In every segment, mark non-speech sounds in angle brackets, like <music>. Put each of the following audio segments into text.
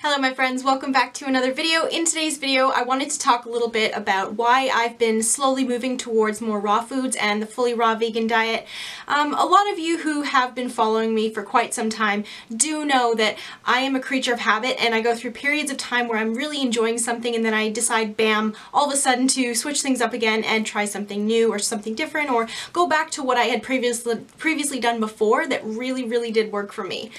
Hello my friends, welcome back to another video. In today's video I wanted to talk a little bit about why I've been slowly moving towards more raw foods and the fully raw vegan diet. Um, a lot of you who have been following me for quite some time do know that I am a creature of habit and I go through periods of time where I'm really enjoying something and then I decide bam all of a sudden to switch things up again and try something new or something different or go back to what I had previously previously done before that really really did work for me.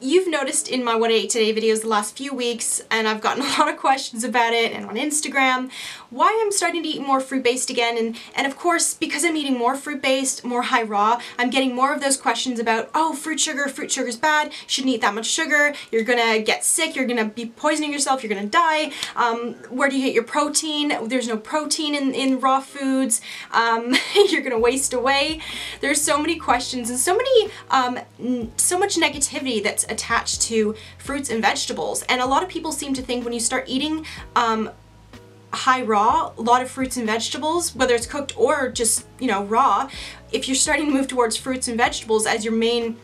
You've noticed in my What I Ate Today videos the last few weeks, and I've gotten <laughs> a lot of questions about it and on Instagram, why I'm starting to eat more fruit-based again, and, and of course, because I'm eating more fruit-based, more high raw, I'm getting more of those questions about, oh, fruit sugar, fruit sugar's bad, shouldn't eat that much sugar, you're gonna get sick, you're gonna be poisoning yourself, you're gonna die, um, where do you get your protein? There's no protein in, in raw foods, um, <laughs> you're gonna waste away. There's so many questions and so many, um, so much negativity that's attached to fruits and vegetables. And a lot of people seem to think when you start eating um, high raw, a lot of fruits and vegetables, whether it's cooked or just, you know, raw, if you're starting to move towards fruits and vegetables as your main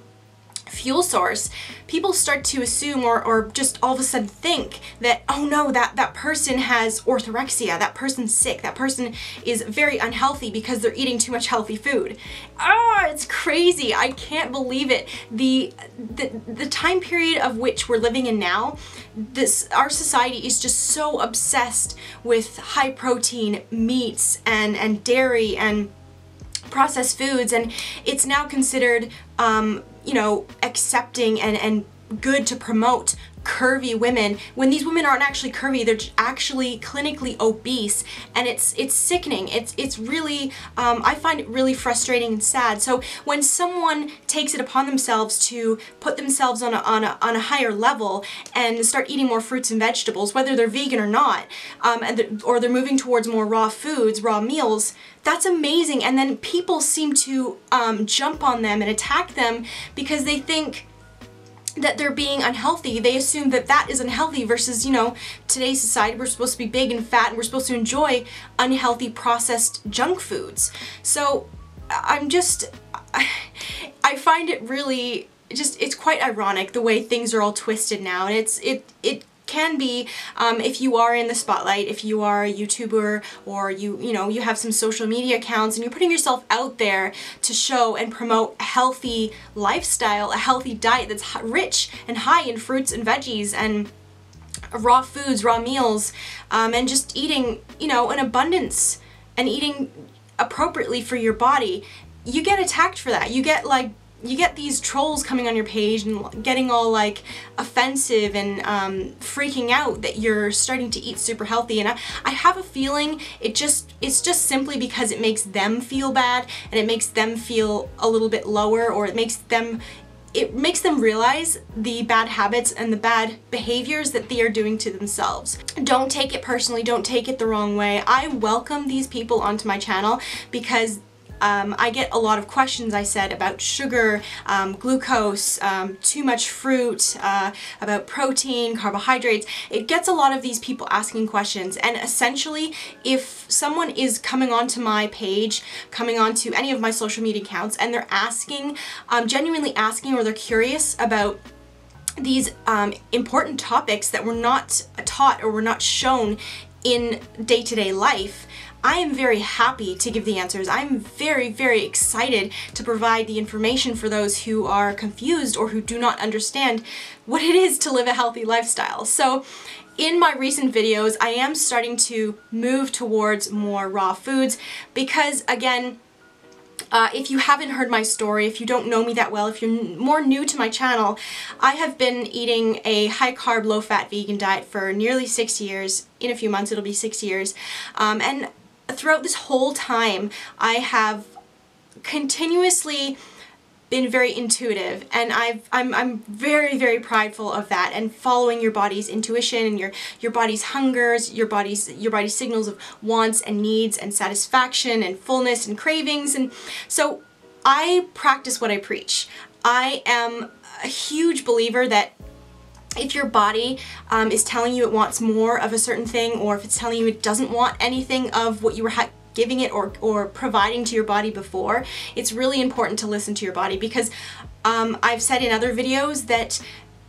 fuel source, people start to assume or, or just all of a sudden think that, oh no, that, that person has orthorexia, that person's sick, that person is very unhealthy because they're eating too much healthy food. Ah, it's crazy. I can't believe it. The, the, the time period of which we're living in now, this our society is just so obsessed with high protein meats and, and dairy and processed foods and it's now considered um, you know, accepting and, and good to promote curvy women. When these women aren't actually curvy they're actually clinically obese and it's it's sickening. It's it's really um, I find it really frustrating and sad. So when someone takes it upon themselves to put themselves on a, on a, on a higher level and start eating more fruits and vegetables whether they're vegan or not um, and the, or they're moving towards more raw foods raw meals that's amazing. And then people seem to um, jump on them and attack them because they think that they're being unhealthy. They assume that that is unhealthy versus, you know, today's society we're supposed to be big and fat and we're supposed to enjoy unhealthy processed junk foods. So I'm just, I find it really just, it's quite ironic the way things are all twisted now and it's, it, it can be um, if you are in the spotlight, if you are a YouTuber or you, you know, you have some social media accounts and you're putting yourself out there to show and promote a healthy lifestyle, a healthy diet that's rich and high in fruits and veggies and raw foods, raw meals, um, and just eating, you know, in abundance and eating appropriately for your body, you get attacked for that. You get like you get these trolls coming on your page and getting all like offensive and um, freaking out that you're starting to eat super healthy and I, I have a feeling it just it's just simply because it makes them feel bad and it makes them feel a little bit lower or it makes them it makes them realize the bad habits and the bad behaviors that they are doing to themselves. Don't take it personally, don't take it the wrong way. I welcome these people onto my channel because um, I get a lot of questions, I said, about sugar, um, glucose, um, too much fruit, uh, about protein, carbohydrates. It gets a lot of these people asking questions and essentially if someone is coming onto my page, coming onto any of my social media accounts and they're asking, um, genuinely asking or they're curious about these um, important topics that were not taught or were not shown in day-to-day -day life, I am very happy to give the answers. I'm very, very excited to provide the information for those who are confused or who do not understand what it is to live a healthy lifestyle. So in my recent videos, I am starting to move towards more raw foods because again, uh, if you haven't heard my story, if you don't know me that well, if you're more new to my channel, I have been eating a high-carb, low-fat vegan diet for nearly six years. In a few months it'll be six years. Um, and throughout this whole time, I have continuously been very intuitive and I've, I'm, I'm very very prideful of that and following your body's intuition and your your body's hungers your body's your body's signals of wants and needs and satisfaction and fullness and cravings and so I practice what I preach. I am a huge believer that if your body um, is telling you it wants more of a certain thing or if it's telling you it doesn't want anything of what you were giving it or, or providing to your body before, it's really important to listen to your body because um, I've said in other videos that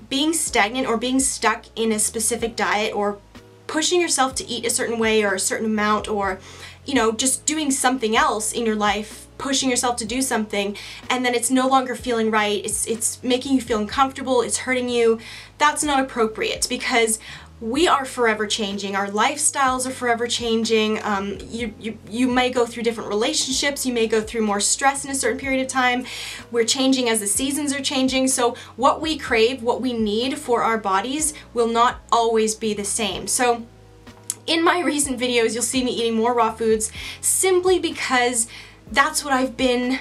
being stagnant or being stuck in a specific diet or pushing yourself to eat a certain way or a certain amount or you know just doing something else in your life pushing yourself to do something and then it's no longer feeling right it's it's making you feel uncomfortable it's hurting you that's not appropriate because we are forever changing. Our lifestyles are forever changing. Um, you, you, you may go through different relationships. You may go through more stress in a certain period of time. We're changing as the seasons are changing. So what we crave, what we need for our bodies will not always be the same. So in my <laughs> recent videos, you'll see me eating more raw foods simply because that's what I've been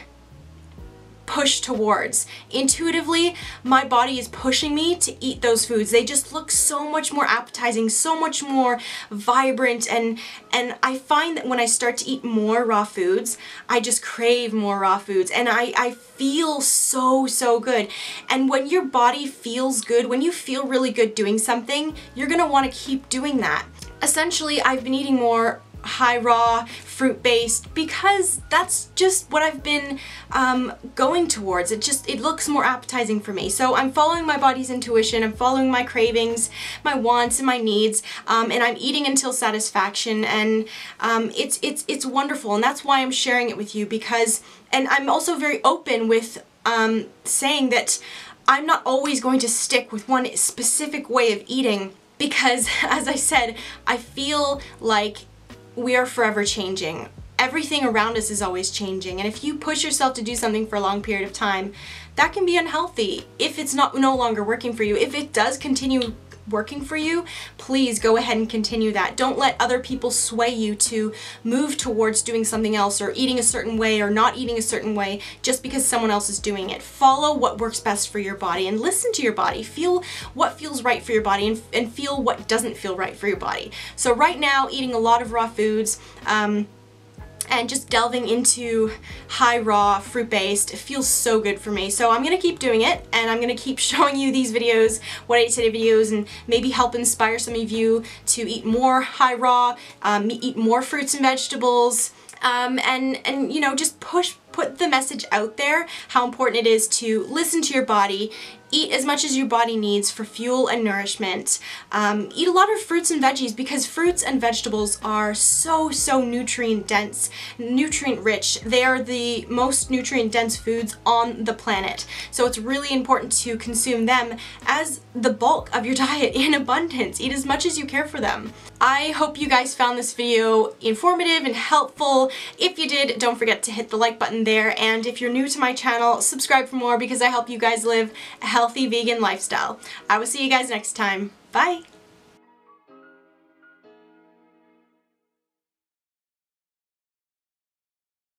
pushed towards. Intuitively, my body is pushing me to eat those foods. They just look so much more appetizing, so much more vibrant and and I find that when I start to eat more raw foods, I just crave more raw foods and I, I feel so, so good. And when your body feels good, when you feel really good doing something, you're gonna wanna keep doing that. Essentially, I've been eating more high raw, fruit-based, because that's just what I've been um, going towards. It just, it looks more appetizing for me. So I'm following my body's intuition, I'm following my cravings, my wants and my needs, um, and I'm eating until satisfaction, and um, it's, it's, it's wonderful, and that's why I'm sharing it with you, because, and I'm also very open with um, saying that I'm not always going to stick with one specific way of eating because <laughs> as I said, I feel like we are forever changing. Everything around us is always changing and if you push yourself to do something for a long period of time, that can be unhealthy if it's not no longer working for you. If it does continue working for you, please go ahead and continue that. Don't let other people sway you to move towards doing something else or eating a certain way or not eating a certain way just because someone else is doing it. Follow what works best for your body and listen to your body. Feel what feels right for your body and, and feel what doesn't feel right for your body. So right now, eating a lot of raw foods, um, and just delving into high raw fruit based it feels so good for me. So I'm gonna keep doing it and I'm gonna keep <laughs> showing you these videos what I eat today videos and maybe help inspire some of you to eat more high raw um, eat more fruits and vegetables um, and and you know just push put the message out there how important it is to listen to your body Eat as much as your body needs for fuel and nourishment. Um, eat a lot of fruits and veggies because fruits and vegetables are so, so nutrient dense, nutrient rich. They are the most nutrient dense foods on the planet. So it's really important to consume them as the bulk of your <laughs> diet in abundance. Eat as much as you care for them. I hope you guys found this video informative and helpful. If you did, don't forget to hit the like button there. And if you're new to my channel, subscribe for more because I help you guys live a healthy vegan lifestyle. I will see you guys next time. Bye!